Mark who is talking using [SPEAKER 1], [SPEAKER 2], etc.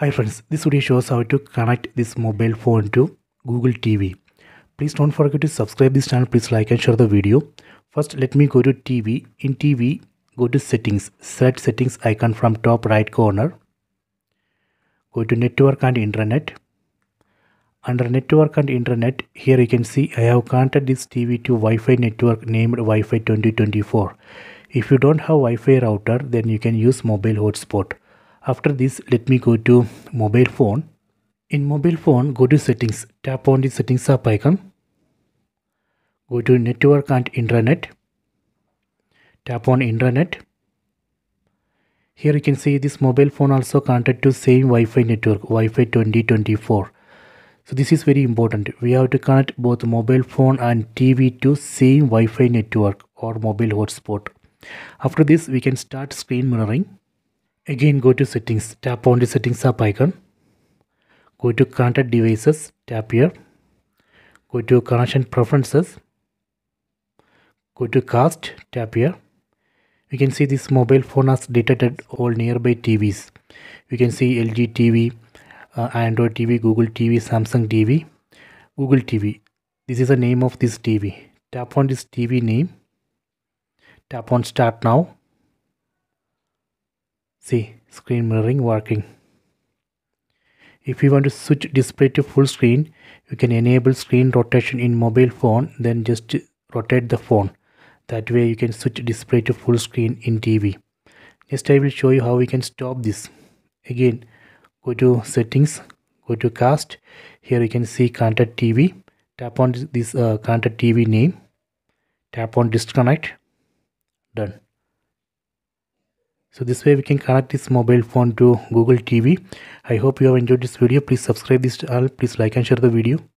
[SPEAKER 1] Hi friends, this video shows how to connect this mobile phone to Google TV. Please don't forget to subscribe this channel. Please like and share the video. First, let me go to TV. In TV, go to settings. Select settings icon from top right corner. Go to network and internet. Under network and internet, here you can see I have connected this TV to Wi-Fi network named Wi-Fi 2024. If you don't have Wi-Fi router, then you can use mobile hotspot. After this, let me go to mobile phone. In mobile phone, go to settings. Tap on the settings app icon. Go to network and internet. Tap on internet. Here you can see this mobile phone also connected to same Wi-Fi network, Wi-Fi 2024. So this is very important. We have to connect both mobile phone and TV to same Wi-Fi network or mobile hotspot. After this, we can start screen mirroring. Again, go to settings. Tap on the settings app icon. Go to connected devices. Tap here. Go to connection preferences. Go to cast. Tap here. We can see this mobile phone has detected all nearby TVs. We can see LG TV, uh, Android TV, Google TV, Samsung TV, Google TV. This is the name of this TV. Tap on this TV name. Tap on start now. See screen mirroring working. If you want to switch display to full screen, you can enable screen rotation in mobile phone then just rotate the phone. That way you can switch display to full screen in TV. Next I will show you how we can stop this. Again go to settings, go to cast. Here you can see contact TV. Tap on this uh, TV name. Tap on disconnect. Done. So this way we can connect this mobile phone to Google TV. I hope you have enjoyed this video. Please subscribe this channel. Please like and share the video.